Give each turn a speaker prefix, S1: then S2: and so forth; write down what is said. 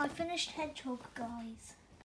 S1: my finished hedgehog, guys.